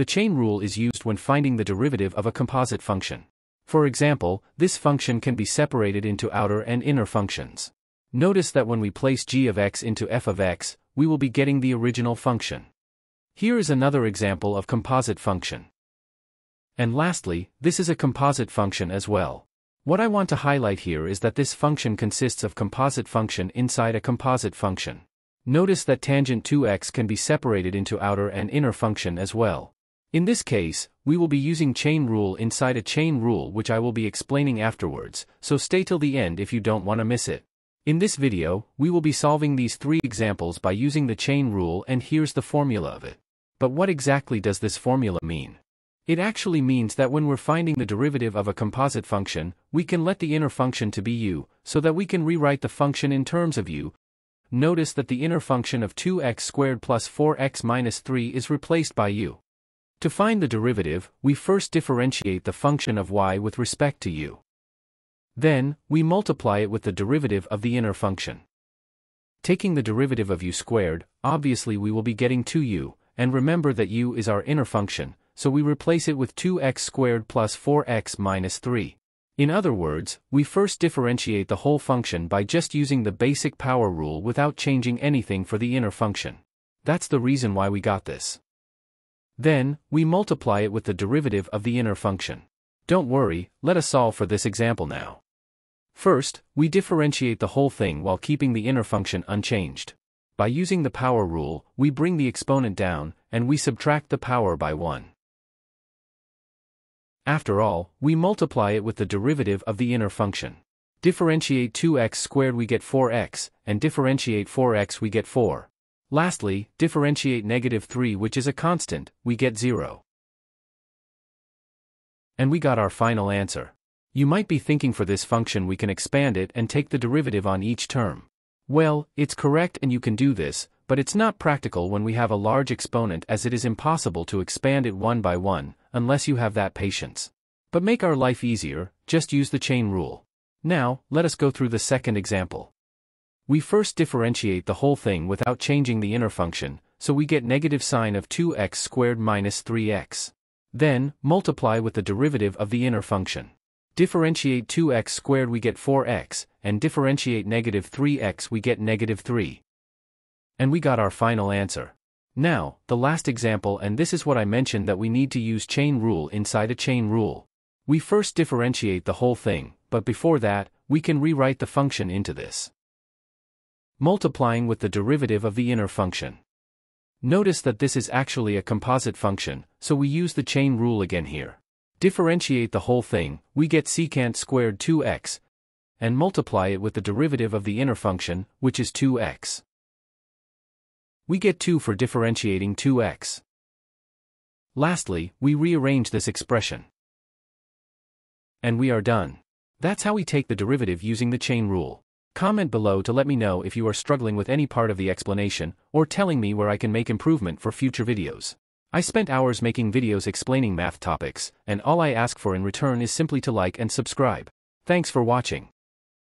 The chain rule is used when finding the derivative of a composite function. For example, this function can be separated into outer and inner functions. Notice that when we place g of x into f of x, we will be getting the original function. Here is another example of composite function. And lastly, this is a composite function as well. What I want to highlight here is that this function consists of composite function inside a composite function. Notice that tangent 2x can be separated into outer and inner function as well. In this case, we will be using chain rule inside a chain rule which I will be explaining afterwards, so stay till the end if you don't want to miss it. In this video, we will be solving these three examples by using the chain rule and here's the formula of it. But what exactly does this formula mean? It actually means that when we're finding the derivative of a composite function, we can let the inner function to be u, so that we can rewrite the function in terms of u. Notice that the inner function of 2x squared plus 4x minus 3 is replaced by u. To find the derivative, we first differentiate the function of y with respect to u. Then, we multiply it with the derivative of the inner function. Taking the derivative of u squared, obviously we will be getting 2u, and remember that u is our inner function, so we replace it with 2x squared plus 4x minus 3. In other words, we first differentiate the whole function by just using the basic power rule without changing anything for the inner function. That's the reason why we got this. Then, we multiply it with the derivative of the inner function. Don't worry, let us solve for this example now. First, we differentiate the whole thing while keeping the inner function unchanged. By using the power rule, we bring the exponent down, and we subtract the power by 1. After all, we multiply it with the derivative of the inner function. Differentiate 2x squared we get 4x, and differentiate 4x we get 4. Lastly, differentiate negative 3 which is a constant, we get 0. And we got our final answer. You might be thinking for this function we can expand it and take the derivative on each term. Well, it's correct and you can do this, but it's not practical when we have a large exponent as it is impossible to expand it one by one, unless you have that patience. But make our life easier, just use the chain rule. Now, let us go through the second example. We first differentiate the whole thing without changing the inner function, so we get negative sine of 2x squared minus 3x. Then, multiply with the derivative of the inner function. Differentiate 2x squared we get 4x, and differentiate negative 3x we get negative 3. And we got our final answer. Now, the last example and this is what I mentioned that we need to use chain rule inside a chain rule. We first differentiate the whole thing, but before that, we can rewrite the function into this multiplying with the derivative of the inner function. Notice that this is actually a composite function, so we use the chain rule again here. Differentiate the whole thing, we get secant squared 2x, and multiply it with the derivative of the inner function, which is 2x. We get 2 for differentiating 2x. Lastly, we rearrange this expression. And we are done. That's how we take the derivative using the chain rule. Comment below to let me know if you are struggling with any part of the explanation, or telling me where I can make improvement for future videos. I spent hours making videos explaining math topics, and all I ask for in return is simply to like and subscribe. Thanks for watching.